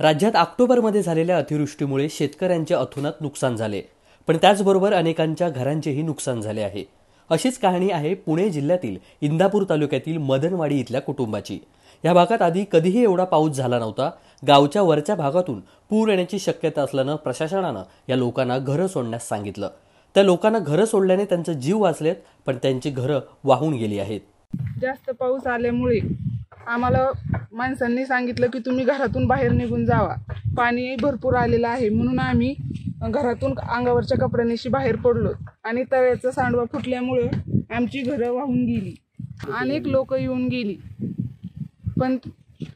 राज्यात ऑक्टोबरमध्ये झालेल्या अतिवृष्टीमुळे शेतकऱ्यांच्या अथुनात नुकसान झाले. पण त्याचबरोबर अनेकांच्या घरांचेही नुकसान झाले आहे. अशीच कहाणी आहे पुणे जिल्ह्यातील इंदापूर तालुक्यातील मदनवाडी इथल्या कुटुंबाची. या भागात आधी कधीही एवढा पाऊस झाला नव्हता. गावच्या वरच्या भागातून पूर येण्याची शक्यता असल्यानं प्रशासनानं या लोकांना घरं सोडण्यास सांगितलं. त्या लोकांना घरं सोडल्याने त्यांचे जीव वाचलेत पण त्यांची घरं वाहून गेली आहेत. जास्त पाऊस आल्यामुळे आम्हाला माणसांनी सांगितलं की तुम्ही घरातून बाहेर निघून जावा. पाणी भरपूर आलेलं आहे. म्हणून आम्ही घरातून अंगावरच्या कपड्यांनीशी बाहेर पडलो. आणि तव्याचा सांडवा फुटल्यामुळं आमची घरं वाहून गेली. अनेक लोक येऊन गेली. पण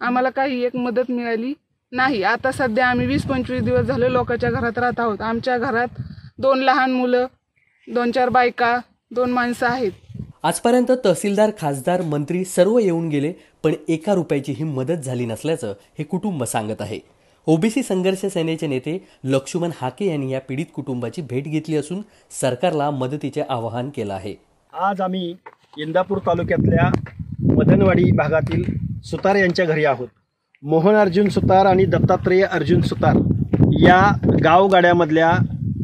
आम्हाला काही एक मदत मिळाली नाही. आता सध्या आम्ही वीस पंचवीस दिवस झाले लोकांच्या घरात राहत आहोत. आमच्या घरात दोन लहान मुलं दोन चार बायका दोन माणसं आहेत. आजपर्यंत तहसीलदार खासदार मंत्री सर्व येऊन गेले पण एका रुपयाचीही मदत झाली नसल्याचं हे कुटुंब सांगत आहे. ओबीसी संघर्ष सेनेचे नेते लक्ष्मण हाके यांनी या पीडित कुटुंबाची भेट घेतली असून सरकारला मदतीचे आवाहन केलं आहे. आज आम्ही इंदापूर तालुक्यातल्या मदनवाडी भागातील सुतार यांच्या घरी आहोत. मोहन अर्जुन सुतार आणि दत्तात्रेय अर्जुन सुतार या गावगाड्यामधल्या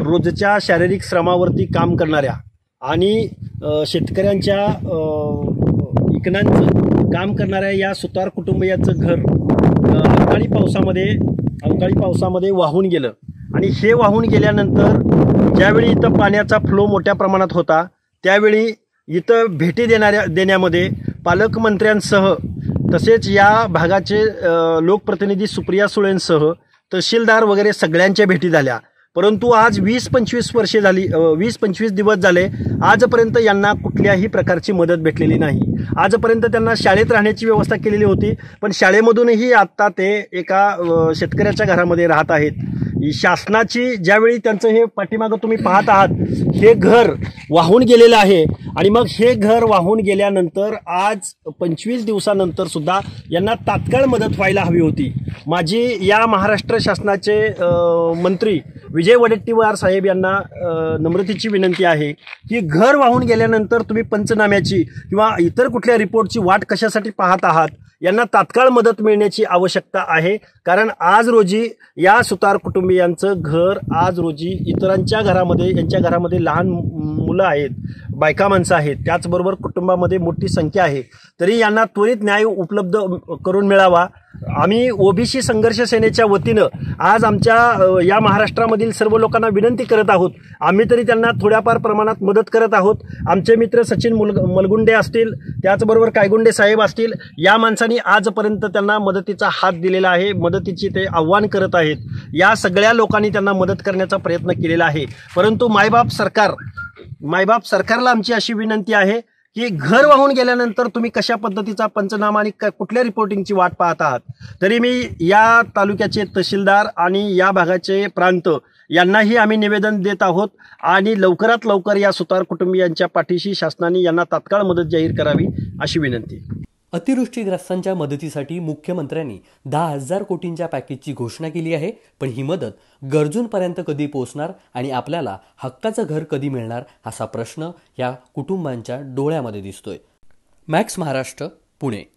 रोजच्या शारीरिक श्रमावरती काम करणाऱ्या आणि शेतकऱ्यांच्या इकनांचं काम करणाऱ्या या सुतार कुटुंबियांचं घर अवकाळी पावसामध्ये अवकाळी पावसामध्ये वाहून गेलं. आणि हे वाहून गेल्यानंतर ज्यावेळी इथं पाण्याचा फ्लो मोठ्या प्रमाणात होता त्यावेळी इथं भेटी देणाऱ्या देण्यामध्ये पालकमंत्र्यांसह तसेच या भागाचे लोकप्रतिनिधी सुप्रिया सुळेंसह तहसीलदार वगैरे सगळ्यांच्या भेटी झाल्या. परंतु आज वीस पंचवीस वर्षे झाली वीस पंचवीस दिवस झाले आजपर्यंत यांना कुठल्याही प्रकारची मदत भेटलेली नाही. आजपर्यंत त्यांना शाळेत राहण्याची व्यवस्था केलेली होती पण शाळेमधूनही आत्ता ते एका शेतकऱ्याच्या घरामध्ये राहत आहेत. शासनाची ज्यावेळी त्यांचं हे पाठीमागं तुम्ही पाहत आहात हे घर वाहून गेलेलं आहे. आणि मग हे घर वाहून गेल्यानंतर आज पंचवीस दिवसानंतर सुद्धा यांना तात्काळ मदत व्हायला हवी होती. माझी या महाराष्ट्र शासनाचे मंत्री विजय वडेट्टीवार साहेब यांना नम्रतेची विनंती आहे की घर वाहून गेल्यानंतर तुम्ही पंचनाम्याची किंवा इतर कुठल्या रिपोर्टची वाट कशासाठी पाहत आहात यांना तात्काळ मदत मिळण्याची आवश्यकता आहे. कारण आज रोजी या सुतार कुटुंबियांचं घर आज रोजी इतरांच्या घरामध्ये यांच्या घरामध्ये लहान मु- मुलं आहेत. बायका माणसं आहेत त्याचबरोबर कुटुंबामध्ये मोठी संख्या आहे तरी यांना त्वरित न्याय उपलब्ध करून मिळावा. आम्ही ओबीसी संघर्ष सेनेच्या वतीनं आज आमच्या या महाराष्ट्रामधील सर्व लोकांना विनंती करत आहोत. आम्ही तरी त्यांना थोड्याफार प्रमाणात मदत करत आहोत. आमचे मित्र सचिन मुल मलगुंडे असतील त्याचबरोबर कायगुंडे साहेब असतील या माणसांनी आजपर्यंत त्यांना मदतीचा हात दिलेला आहे मदतीची ते आव्हान करत आहेत. या सगळ्या लोकांनी त्यांना मदत करण्याचा प्रयत्न केलेला आहे. परंतु मायबाप सरकार मायबाप सरकारला आमची अशी विनंती आहे की घर वाहून गेल्यानंतर तुम्ही कशा पद्धतीचा पंचनामा आणि क- कुठल्या रिपोर्टिंगची वाट पाहत आहात? तरी मी या तालुक्याचे तहसीलदार आणि या भागाचे प्रांत यांनाही आम्ही निवेदन देत आहोत आणि लवकरात लवकर या सुतार कुटुंबियांच्या पाठीशी शासनाने यांना तात्काळ मदत जाहीर करावी अशी विनंती अतिवृष्टीग्रस्तांच्या मदतीसाठी मुख्यमंत्र्यांनी दहा हजार कोटींच्या पॅकेजची घोषणा केली आहे. पण ही मदत गरजूंपर्यंत कधी पोहोचणार आणि आपल्याला हक्काचं घर कधी मिळणार असा प्रश्न या कुटुंबांच्या डोळ्यामध्ये दिसतोय. मॅक्स महाराष्ट्र पुणे.